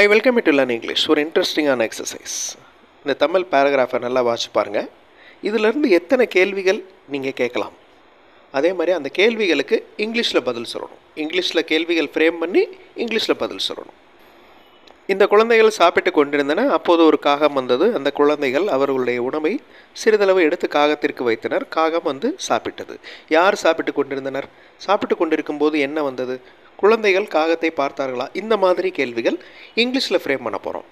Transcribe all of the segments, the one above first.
I welcome it learn English ஒரு இன்ட்ரெஸ்டிங்கான exercise இந்த தமிழ் பேராகிராஃபை நல்லா வாட்சி பாருங்கள் இதிலிருந்து எத்தனை கேள்விகள் நீங்கள் கேட்கலாம்? அதே மாதிரி அந்த கேள்விகளுக்கு இங்கிலீஷில் பதில் சொல்லணும். இங்கிலீஷில் கேள்விகள் ஃப்ரேம் பண்ணி இங்கிலீஷில் பதில் சொல்லணும். இந்த குழந்தைகள் சாப்பிட்டு கொண்டிருந்தன. அப்போது ஒரு காகம் வந்தது. அந்த குழந்தைகள் அவர்களுடைய உணவை சிறிதளவு எடுத்து காகத்திற்கு வைத்தனர். காகம் வந்து சாப்பிட்டது. யார் சாப்பிட்டு கொண்டிருந்தனர்? சாப்பிட்டு கொண்டிருக்கும் போது என்ன வந்தது? குழந்தைகள் காகத்தை பார்த்தார்களா? இந்த மாதிரி கேள்விகள் இங்கிலீஷில் ஃப்ரேம் பண்ண போகிறோம்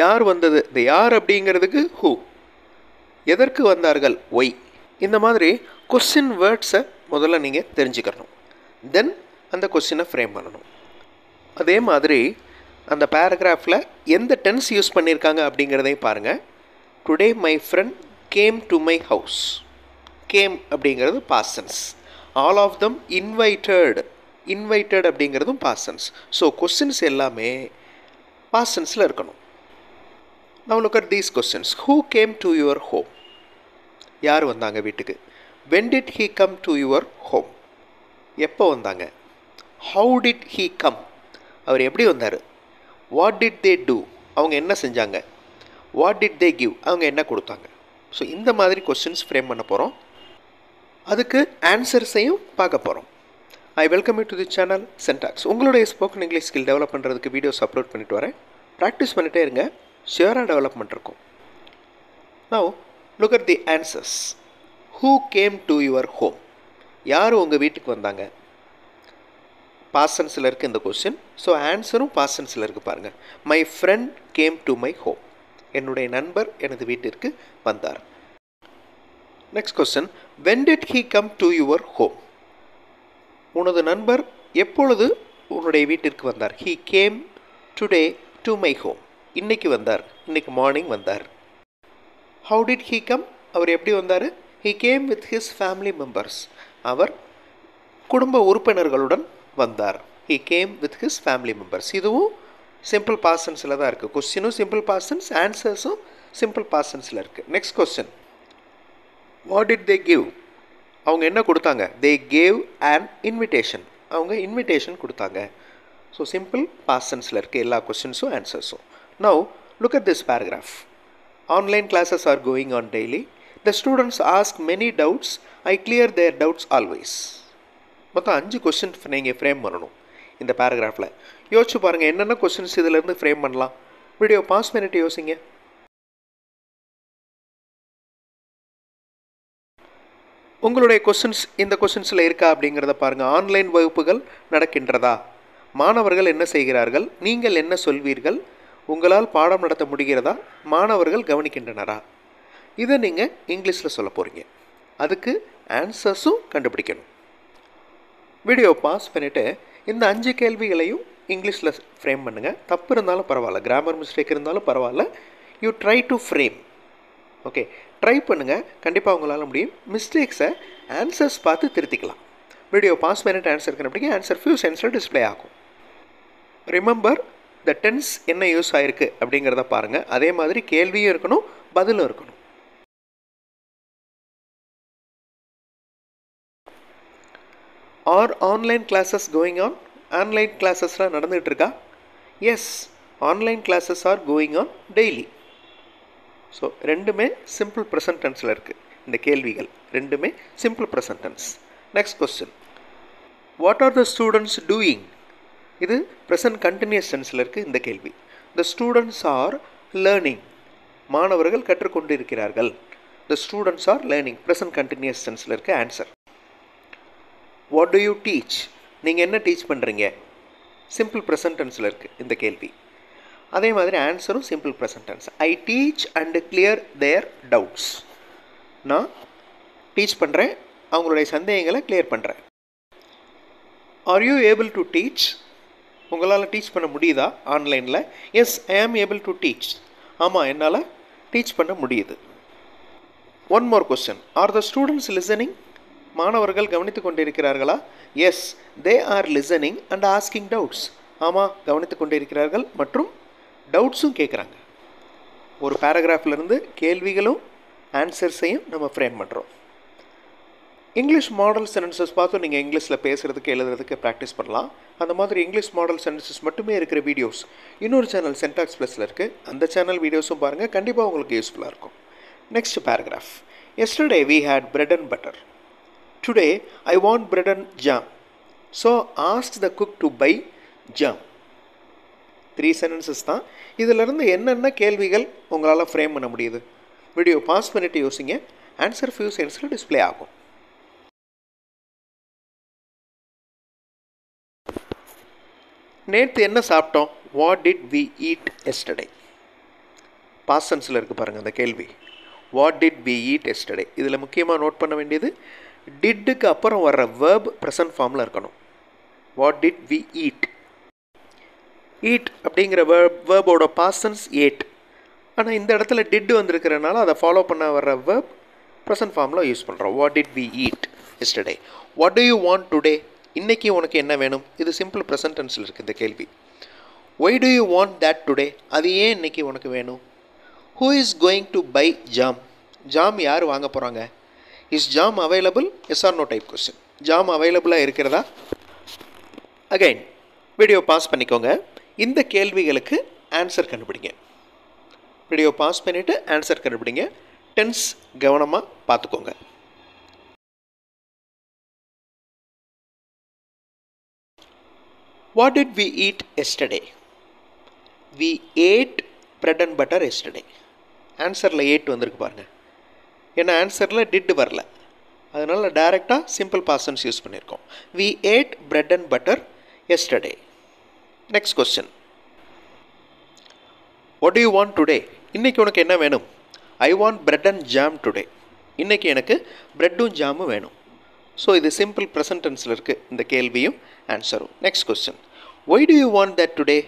யார் வந்தது? இந்த யார் அப்படிங்கிறதுக்கு ஹூ எதற்கு வந்தார்கள்? ஒய் இந்த மாதிரி கொஸ்டின் வேர்ட்ஸை முதல்ல நீங்கள் தெரிஞ்சுக்கணும். தென் அந்த கொஸ்டினை ஃப்ரேம் பண்ணணும். அதே மாதிரி அந்த பேராகிராஃபில் எந்த டென்ஸ் யூஸ் பண்ணியிருக்காங்க அப்படிங்கிறதையும் பாருங்கள் today my friend came to my house came அப்படிங்கிறது past tense all of them invited invited அப்படிங்கிறதும் பாசன்ஸ் ஸோ கொஸ்டின்ஸ் எல்லாமே பாசன்ஸில் இருக்கணும். Now look at these questions who came to your home யார் வந்தாங்க வீட்டுக்கு? When did he come to your home எப்போ வந்தாங்க? ஹவு டிட் ஹீ கம் அவர் எப்படி வந்தார்? வாட் டிட் தே டூ அவங்க என்ன செஞ்சாங்க? வாட் டிட் தே கிவ் அவங்க என்ன கொடுத்தாங்க? ஸோ இந்த மாதிரி கொஸ்டின்ஸ் ஃப்ரேம் பண்ண போகிறோம் அதுக்கு ஆன்சர்ஸையும் பார்க்க போகிறோம் I welcome you to the channel சென்டாக்ஸ் உங்களுடைய ஸ்போக்கன் இங்கிலீஷ் ஸ்கில் டெவலப் பண்ணுறதுக்கு வீடியோஸ் அப்லோட் பண்ணிட்டு வரேன். ப்ராக்டிஸ் பண்ணிகிட்டே இருங்க. ஷியராக டெவலப்மெண்ட் இருக்கும். Now look at the answers who came to your home யார் உங்கள் வீட்டுக்கு வந்தாங்க? பாசன்ஸில் இருக்குது இந்த கொஸ்டின் ஸோ ஆன்சரும் பாசன்ஸில் இருக்குது பாருங்கள் my friend came to my home என்னுடைய நண்பர் எனது வீட்டிற்கு வந்தார். Next question when did he come to your home உனது நண்பர் எப்பொழுது உன்னுடைய வீட்டிற்கு வந்தார்? He came today to my home இன்னைக்கு வந்தார். இன்னைக்கு மார்னிங் வந்தார். ஹவு டிட் ஹீ கம் அவர் எப்படி வந்தார்? He came with his family members அவர் குடும்ப உறுப்பினர்களுடன் வந்தார். He came with his family members இதுவும் சிம்பிள் பாசன்ஸில் தான் இருக்குது கொஸ்டினும் சிம்பிள் பாசன்ஸ் ஆன்சர்ஸும் சிம்பிள் பாசன்ஸில் இருக்குது next question what did they give அவங்க என்ன கொடுத்தாங்க? தே கேவ் அண்ட் இன்விடேஷன் அவங்க இன்விடேஷன் கொடுத்தாங்க. ஸோ சிம்பிள் பாஸ்டன்ஸில் இருக்க எல்லா கொஸ்டின்ஸும் ஆன்சர்ஸும் now look at this paragraph online classes are going on daily the students ask many doubts I clear their doubts always மொத்தம் அஞ்சு கொஸ்டின் நீங்கள் ஃப்ரேம் பண்ணணும் இந்த பேராகிராஃபில் யோசிச்சு பாருங்கள் என்னென்ன கொஸ்டின்ஸ் இதிலேருந்து ஃப்ரேம் பண்ணலாம்? வீடியோ பாஸ் பண்ணிட்டு யோசிங்க. உங்களுடைய கொஸ்டின்ஸ் இந்த கொஸ்டின்ஸில் இருக்கா அப்படிங்கிறத பாருங்கள் ஆன்லைன் வகுப்புகள் நடக்கின்றதா? மாணவர்கள் என்ன செய்கிறார்கள்? நீங்கள் என்ன சொல்வீர்கள்? உங்களால் பாடம் நடத்த முடிகிறதா? மாணவர்கள் கவனிக்கின்றனரா? இதை நீங்கள் இங்கிலீஷில் சொல்ல போகிறீங்க அதுக்கு ஆன்சர்ஸும் கண்டுபிடிக்கணும். வீடியோ பாஸ் பண்ணிவிட்டு இந்த அஞ்சு கேள்விகளையும் இங்கிலீஷில் ஃப்ரேம் பண்ணுங்கள் தப்பு இருந்தாலும் பரவாயில்ல. கிராமர் மிஸ்டேக் இருந்தாலும் பரவாயில்ல. You try to frame okay try பண்ணுங்கள் கண்டிப்பாக உங்களால் முடியும். மிஸ்டேக்ஸை ஆன்சர்ஸ் பார்த்து திருத்திக்கலாம். வீடியோ பாஸ் மினிட் ஆன்சர் கண்டுபிடிக்க ஆன்சர் ஃபியூ சென்ஸில் டிஸ்பிளே ஆகும். ரிமெம்பர் த டென்ஸ் என்ன யூஸ் ஆகிருக்கு அப்படிங்கிறத பாருங்கள் அதே மாதிரி கேள்வியும் இருக்கணும் பதிலும் இருக்கணும். Are online classes going on online கிளாஸஸ்லாம் நடந்துகிட்ருக்கா yes online classes are going on daily so ரெண்டுமே சிம்பிள் ப்ரெசன்ட் டென்ஸில் இருக்குது இந்த கேள்விகள் ரெண்டுமே simple present tense next question what are the students doing இது ப்ரெசன்ட் கண்டினியூஸ் டென்ஸில் இருக்குது இந்த கேள்வி. த ஸ்டூடெண்ட்ஸ் ஆர் லேர்னிங் மாணவர்கள் கற்றுக்கொண்டு இருக்கிறார்கள் the students are learning present continuous டென்ஸில் இருக்க answer what do you teach நீங்கள் என்ன டீச் பண்ணுறீங்க சிம்பிள் ப்ரெசன்ட் டென்ஸில் இருக்குது இந்த கேள்வி. அதே மாதிரி ஆன்சரும் simple present tense. I teach and clear their doubts நான் டீச் பண்ணுறேன் அவங்களுடைய சந்தேகங்களை கிளியர் பண்ணுறேன் are you able to teach உங்களால் டீச் பண்ண முடியுதா? ஆன்லைனில் எஸ் ஐ ஆம் ஏபிள் டு டீச் ஆமாம் என்னால் டீச் பண்ண முடியுது. One more question are the students listening மாணவர்கள் கவனித்து கொண்டிருக்கிறார்களா? Yes they are listening and asking doubts ஆமாம் கவனித்து கொண்டிருக்கிறார்கள் மற்றும் டவுட்ஸும் கேட்குறாங்க ஒரு பேராகிராஃப்லேருந்து கேள்விகளும் ஆன்சர்ஸையும் நம்ம ஃப்ரேம் பண்ணுறோம் இங்கிலீஷ் மாடல் சென்டென்சஸ் பார்த்து நீங்கள் இங்கிலீஷில் பேசுகிறதுக்கு எழுதுறதுக்கு ப்ராக்டிஸ் பண்ணலாம். அந்த மாதிரி இங்கிலீஷ் மாடல் சென்டென்சஸ் மட்டுமே இருக்கிற வீடியோஸ் இன்னொரு சேனல் சென்டாக்ஸ் ப்ளஸில் இருக்குது அந்த சேனல் வீடியோஸும் பாருங்கள் கண்டிப்பாக உங்களுக்கு யூஸ்ஃபுல்லாக இருக்கும். Next paragraph yesterday we had bread and butter today I want bread and jam so ask the cook to buy jam three sentences தான். இதிலிருந்து என்னென்ன கேள்விகள் உங்களால் ஃப்ரேம் பண்ண முடியுது? வீடியோ பாஸ் பண்ணிவிட்டு யோசிங்க. ஆன்சர் ஃபியூ சென்ஸில் டிஸ்பிளே ஆகும். நேற்று என்ன சாப்பிட்டோம்? What did we eat yesterday past சென்ஸில் இருக்குது பாருங்கள் அந்த கேள்வி. What did we eat yesterday இதில் முக்கியமாக நோட் பண்ண வேண்டியது டிட்டுக்கு அப்புறம் வர்ற வேர்ப் ப்ரெசன்ட் ஃபார்மில் இருக்கணும். What did we eat eat அப்படிங்கிற வேர்ப் வேர்போட பாசன்ஸ் ஏட் ஆனால் இந்த இடத்துல டிட் வந்திருக்கிறனால அதை ஃபாலோ பண்ண வர்ற வேர்ப் ப்ரெசன்ட் ஃபார்மில் யூஸ் பண்ணுறோம் what did we eat yesterday what do you want today இன்றைக்கி உனக்கு என்ன வேணும்? இது சிம்பிள் ப்ரெசன்ட் டென்ஸில் இருக்குது இந்த கேள்வி. Why do you want that today அது ஏன் இன்றைக்கி உனக்கு வேணும்? Who is going to buy jam jam யார் வாங்க போகிறாங்க is jam available yes or no type question jam அவைலபிளாக இருக்கிறதா? அகைன் வீடியோ பாஸ் பண்ணிக்கோங்க. இந்த கேள்விகளுக்கு ஆன்சர் கண்டுபிடிங்க. வீடியோ பாஸ் பண்ணிவிட்டு ஆன்சர் கண்டுபிடிங்க. டென்ஸ் கவனமாக பார்த்துக்கோங்க. What did we eat yesterday we ate bread and butter yesterday ஆன்சரில் ate வந்திருக்கு பாருங்கள் ஏன்னா ஆன்சரில் டிட் வரல. அதனால் டைரெக்டாக சிம்பிள் பாசன்ஸ் யூஸ் பண்ணியிருக்கோம் we ate bread and butter yesterday next question what you want today இன்றைக்கி உனக்கு என்ன வேணும்? I want bread and jam today இன்றைக்கி எனக்கு ப்ரெட்டும் ஜாமும் வேணும். ஸோ இது சிம்பிள் ப்ரெசன்டென்ஸில் இருக்குது இந்த கேள்வியும் ஆன்சரும் next question why do you want that today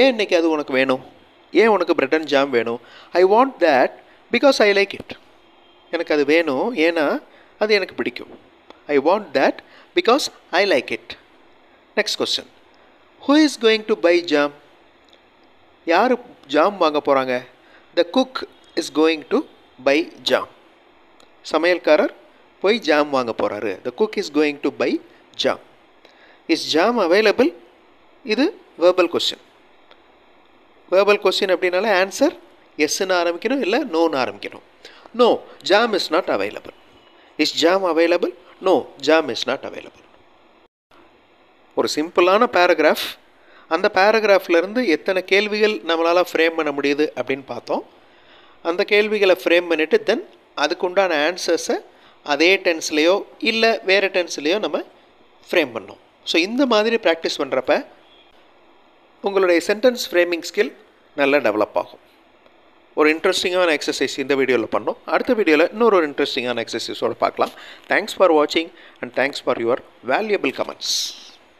ஏன் இன்றைக்கி அது உனக்கு வேணும்? ஏன் உனக்கு பிரெட் அண்ட் ஜாம் வேணும்? I want that because I like it எனக்கு அது வேணும். ஏன்னா அது எனக்கு பிடிக்கும். I want that because I like it next question who is going to buy jam யார் ஜாம் வாங்க போகிறாங்க the cook is going to buy jam சமையல்காரர் போய் ஜாம் வாங்க போகிறாரு the cook is going to buy jam is jam available இது verbal question verbal question அப்படின்னால answer எஸ்ன்னு ஆரம்பிக்கணும் இல்லை நோன்னு ஆரம்பிக்கணும். No jam is not available is jam available no jam is not available ஒரு சிம்பிளான பேராகிராஃப் அந்த பேராகிராஃப்லேருந்து எத்தனை கேள்விகள் நம்மளால் ஃப்ரேம் பண்ண முடியுது அப்படின்னு பார்த்தோம். அந்த கேள்விகளை ஃப்ரேம் பண்ணிவிட்டு தென் அதுக்குண்டான ஆன்சர்ஸை அதே டென்ஸ்லேயோ இல்லை வேறு டென்ஸ்லேயோ நம்ம ஃப்ரேம் பண்ணோம். ஸோ இந்த மாதிரி ப்ராக்டிஸ் பண்ணுறப்ப உங்களுடைய சென்டென்ஸ் ஃப்ரேமிங் ஸ்கில் நல்லா டெவலப் ஆகும். ஒரு இன்ட்ரெஸ்டிங்கான எக்ஸசைஸ் இந்த வீடியோவில் பண்ணோம். அடுத்த வீடியோவில் இன்னொரு ஒரு இன்ட்ரெஸ்டிங்கான எக்ஸசைஸோடு பார்க்கலாம். தேங்க்ஸ் ஃபார் வாட்சிங் and thanks for your valuable comments